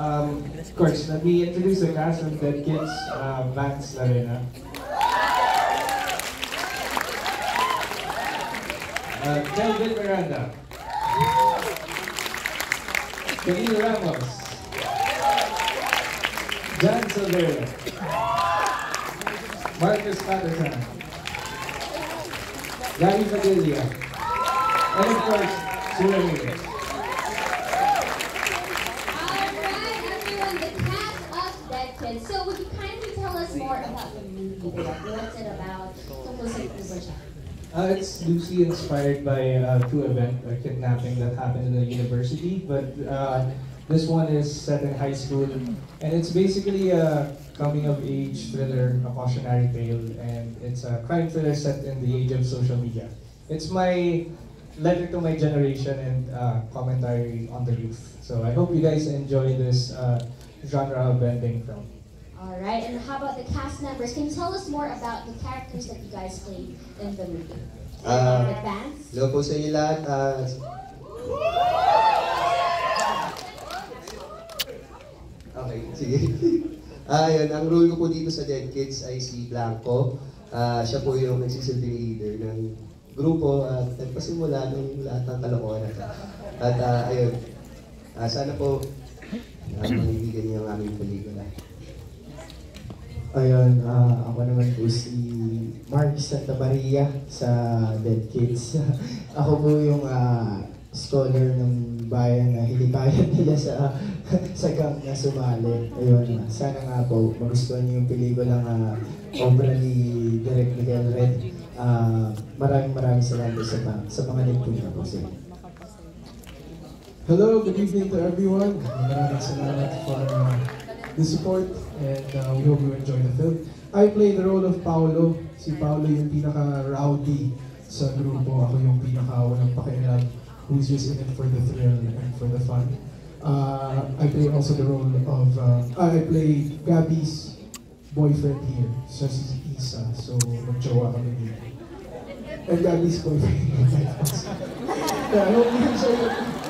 Um, of course, let me introduce the cast of Dead Kids, uh, Vance Larena. Uh, Miranda. Khalil Ramos. Jan Silverio. Markus Paterson. Gabby Padilla. And of course, Sue Ramirez. Alright, everyone, the cast of Dead Kids. So would you kindly tell us more about the movie directly? What's it about? Tungkol sa ito ba siya? Uh, it's loosely inspired by a true event, a kidnapping that happened in the university, but uh, this one is set in high school, and it's basically a coming-of-age thriller, a cautionary tale, and it's a crime thriller set in the age of social media. It's my letter to my generation and uh, commentary on the youth. So I hope you guys enjoy this uh, genre of bending film. Alright, and how about the cast members? Can you tell us more about the characters that you guys played in the movie? Ah. With Vance? Hello po sa inyo lahat. Ah, okay, sige. Ah, yun, ang role ko po dito sa Dead Kids ay si Blanco. Ah, siya po yung nagsisilbing leader ng grupo at nagpasimula ng lahat ng kalokohan. At ah, ayun, Ah, sana po uh, mangibigan niyo ang aming pelikula. Ayun, ah, ako naman po si Mark Santa Maria sa Dead Kids. ako po yung ah, scholar ng bayan na hinikayan nila sa sa gang na sumali. Ayun, sana nga po magustuhan niyo yung pelikulang uh, obra ni Direk Miguel Red. Ah, maraming maraming salamat sa, sa mga nagpunta po sa. Hello, good evening to everyone. Maraming salamat for uh, the support and uh, we hope you enjoy the film. I play the role of Paolo. Si Paolo yung pinaka-rowdy sa grupo. Ako yung pinaka-walang pakialam who's just in it for the thrill and for the fun. Uh, I play also the role of, uh, I play Gabby's boyfriend here. Siya si Isa. So, mag-jowa kami dito. And Gabby's boyfriend. you enjoy it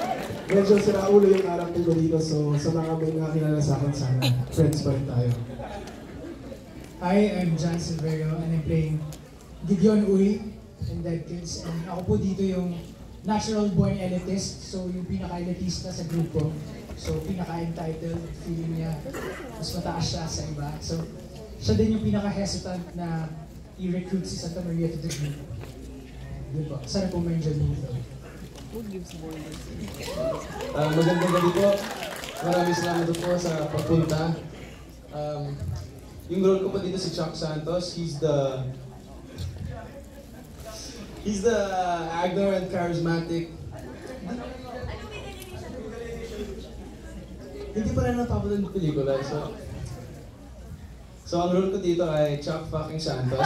medyo sira ulo yung character ko dito. So, sa mga may nakakilala sa akin, sana friends pa rin tayo. Hi, I'm John Silverio and I'm playing Gideon Uy in Dead Kids. And ako po dito yung natural born elitist, so yung pinaka-elitista sa grupo. So pinaka-entitled, feeling niya mas mataas siya sa iba. So siya din yung pinaka-hesitant na i-recruit si Santa Maria to the group. Yun po, sana po ma-enjoy niyo ito. Uh, magandang gabi po. Maraming salamat po sa pagpunta. Um, yung role ko pa dito si Chuck Santos. He's the He's the ignorant, charismatic. Hindi pa rin napapanood ng pelikula. So, so ang role ko dito ay Chuck fucking Santos.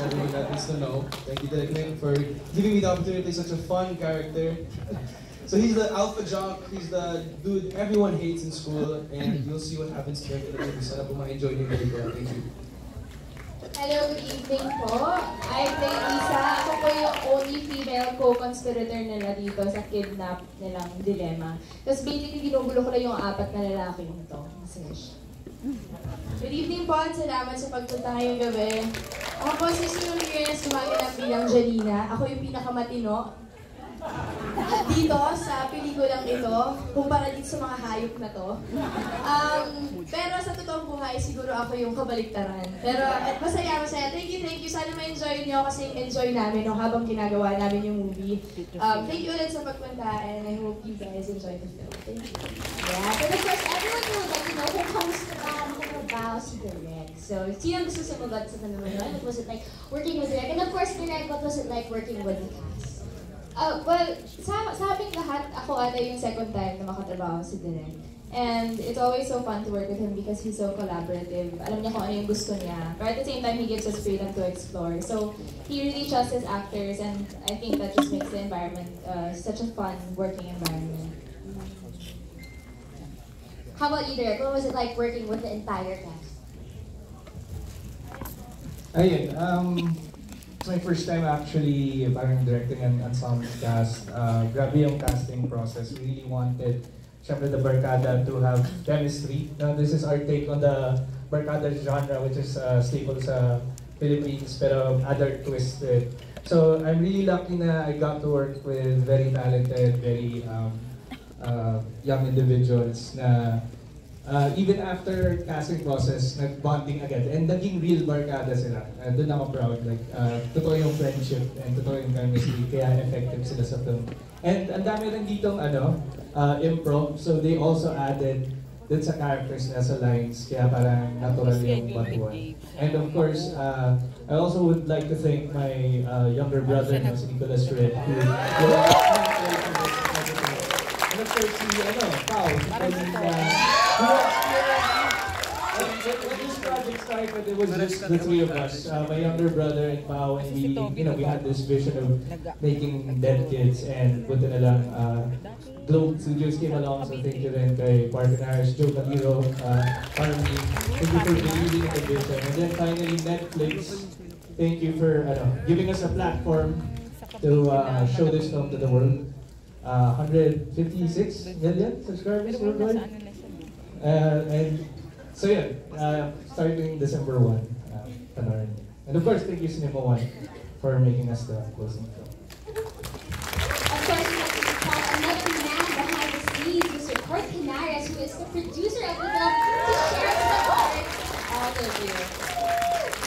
Everyone that needs to know. Thank you, Derek Nick, for giving me the opportunity to play such a fun character. So he's the alpha jock, he's the dude everyone hates in school, and you'll see what happens to him in the movie. Sana po ma-enjoy niyo pelikula. Thank you. Hello, good evening po. I play Lisa. Ako po yung only female co-conspirator nila dito sa kidnap nilang dilemma. Tapos basically, ginugulo ko lang yung apat na lalaki nito. Masaya siya. Good evening po at salamat sa pagpunta ngayong gabi. Ako po si Sue Ramirez, gumaganap bilang Janina. Ako yung pinakamatino dito sa pelikulang ito, kumpara dito sa mga hayop na to. Um, pero sa totoong buhay, siguro ako yung kabaliktaran. Pero masaya, masaya. Thank you, thank you. Sana ma-enjoy niyo kasi enjoy namin no, habang ginagawa namin yung movie. Um, thank you ulit sa pagpunta and I hope you guys enjoy the film. Thank you. Yeah, but of course, everyone would like to know who comes um, about si Direk. So, sino gusto sumagot sa tanong yun? What was it like working with Direk? And of course, Direk, what was it like working with the cast? Uh, well, sa, sa aming lahat, ako ata yung second time na makatrabaho si Direk. And it's always so fun to work with him because he's so collaborative. Alam niya kung ano yung gusto niya. But at the same time, he gives us freedom to explore. So he really trusts his actors and I think that just makes the environment uh, such a fun working environment. How about you, Direk? What was it like working with the entire cast? Ayun, um, my first time actually parang directing an ensemble cast. Uh, grabe yung casting process. We really wanted syempre the Barkada to have chemistry. Now, this is our take on the Barkada genre, which is uh, staple sa Philippines, pero other twist it. So, I'm really lucky na I got to work with very talented, very um, uh, young individuals na uh, even after casting process, nag-bonding agad. And naging real barkada sila. Uh, Doon ako proud. Like, uh, totoo yung friendship and totoo yung chemistry. Kaya effective sila sa film. And ang dami rin ditong ano, uh, improv. So they also added dun sa characters na sa lines. Kaya parang natural yung batuan. And of course, uh, I also would like to thank my uh, younger brother, no, si Nicholas Red, who who and of course, si, ano, Pao, uh, when this project started, it was just the three of us, uh, my younger brother and Pao, and we, you know, we had this vision of making Dead Kids, and buti na lang, uh, Globe Studios came along, so thank you rin kay Martin Harris, Joe Camilo, uh, thank you for believing in the vision. And then finally, Netflix, thank you for giving us a platform to uh, show this film to the world. Uh, 156 million subscribers worldwide. Uh, and so yeah, uh, starting December 1, uh, panoorin niyo. And of course, thank you Cinema One for making us the closing film. Of course, we have to call another man behind the scenes, Mr. Quark Henares, who is the producer of the film, to share his thoughts. All of you.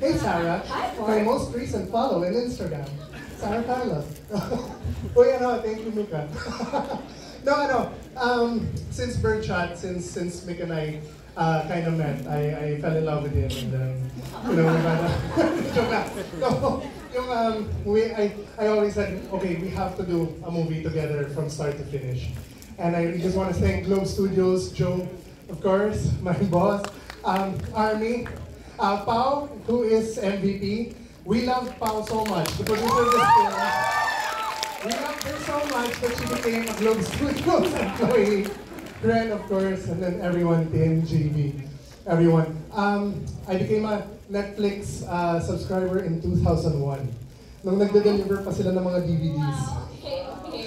Hey Sarah, Hi, my most recent follow in Instagram, Sarah Carlos. Uy, ano, thank you, Mika. no, ano, um, since Birdshot, since since Mika and I uh, kind of met, I, I fell in love with him, and um, you know, we had a, no, yung, um, we, I, I always said, okay, we have to do a movie together from start to finish. And I just want to thank Globe Studios, Joe, of course, my boss, um, Army, uh, Pau, who is MVP. We love Pau so much, the producer of this film. We loved her so much that she became a Globe Studios employee. Ren, of course, and then everyone, Tim, JB, everyone. Um, I became a Netflix uh, subscriber in 2001. Nung nagde-deliver pa sila ng mga DVDs. Okay, okay.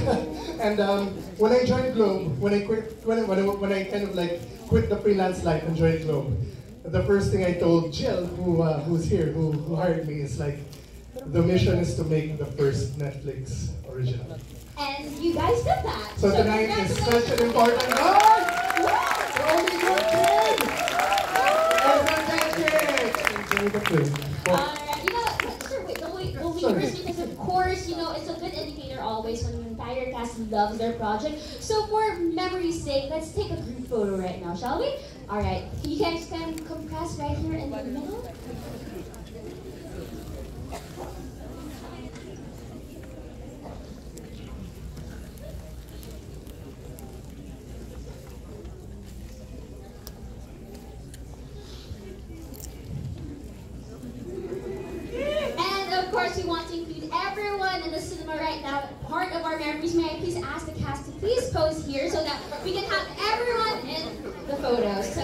and um, when I joined Globe, when I quit, when I, when I, when I kind of like quit the freelance life and joined Globe, the first thing I told Jill, who uh, who's here, who, who hired me, is like, the mission is to make the first Netflix original. And you guys did that. So tonight is such an important night. The only good kid. And fantastic. Enjoy the film. Alright, you know, sure, wait, don't wait, don't wait first because of course, you know, it's a good indicator always when the entire cast loves their project. So for memory's sake, let's take a group photo right now, shall we? Alright, you guys can compress right here in the middle. And of course, we want to include everyone in the cinema right now, part of our memories. May I please ask the cast to please pose here so that we can have everyone in the photos. So